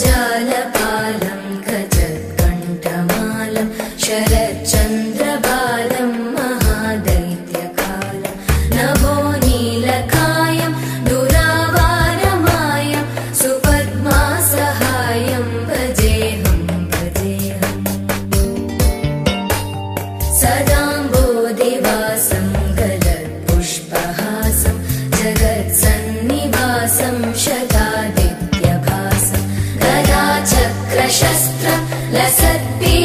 जालपालं गजत् शरच्चन्द्रबालं महादैत्यकालं नभोनीलकाय दुरावानमाय सुपद्मासहायं भजेहं भजेहम् सदाम्भोदिवासं गजत् पुष्पहासं said be